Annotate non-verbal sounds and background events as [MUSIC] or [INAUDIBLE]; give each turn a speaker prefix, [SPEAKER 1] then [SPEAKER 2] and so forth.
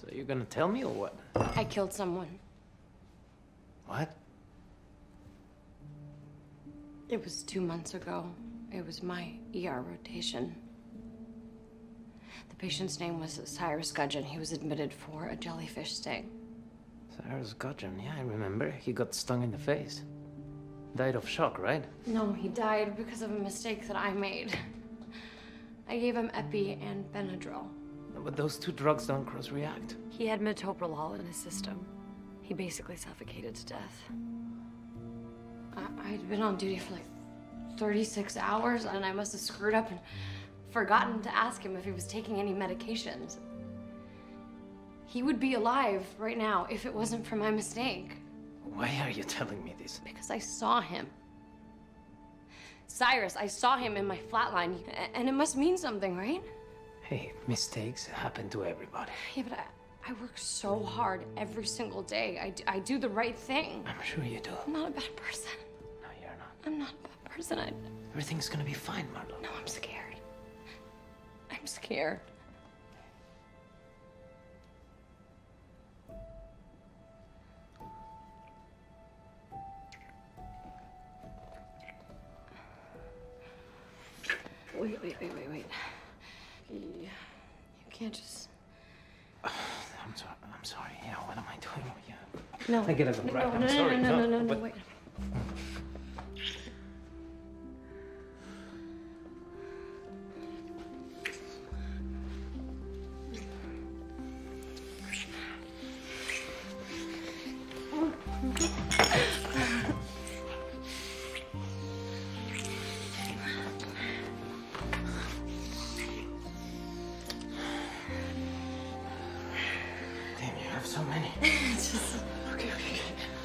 [SPEAKER 1] So you're gonna tell me or what?
[SPEAKER 2] I killed someone.
[SPEAKER 1] What?
[SPEAKER 2] It was two months ago. It was my ER rotation. The patient's name was Cyrus Gudgeon. He was admitted for a jellyfish sting.
[SPEAKER 1] Cyrus Gudgeon, yeah, I remember. He got stung in the face. Died of shock, right?
[SPEAKER 2] No, he died because of a mistake that I made. I gave him Epi and Benadryl.
[SPEAKER 1] But those two drugs don't cross-react.
[SPEAKER 2] He had metoprolol in his system. He basically suffocated to death. I- I'd been on duty for like 36 hours, and I must have screwed up and forgotten to ask him if he was taking any medications. He would be alive right now if it wasn't for my mistake.
[SPEAKER 1] Why are you telling me this?
[SPEAKER 2] Because I saw him. Cyrus, I saw him in my flatline, and it must mean something, right?
[SPEAKER 1] Hey, mistakes happen to everybody.
[SPEAKER 2] Yeah, but I, I work so hard every single day. I do, I do the right thing.
[SPEAKER 1] I'm sure you do.
[SPEAKER 2] I'm not a bad person.
[SPEAKER 1] No, you're not.
[SPEAKER 2] I'm not a bad person. I,
[SPEAKER 1] Everything's gonna be fine, Marlo.
[SPEAKER 2] no, I'm scared. I'm scared. Wait, wait, wait, wait, wait. You, you can't just. [SIGHS]
[SPEAKER 1] I'm sorry. I'm sorry. Yeah, what am I doing? Yeah.
[SPEAKER 2] No.
[SPEAKER 1] I get it
[SPEAKER 2] no,
[SPEAKER 1] right.
[SPEAKER 2] no,
[SPEAKER 1] I'm
[SPEAKER 2] no,
[SPEAKER 1] sorry.
[SPEAKER 2] No, no, no,
[SPEAKER 1] No,
[SPEAKER 2] no, no,
[SPEAKER 1] but-
[SPEAKER 2] wait. [SIGHS]
[SPEAKER 1] Oh, Damn, have so many. [LAUGHS]
[SPEAKER 2] Just.
[SPEAKER 1] Okay, okay, okay.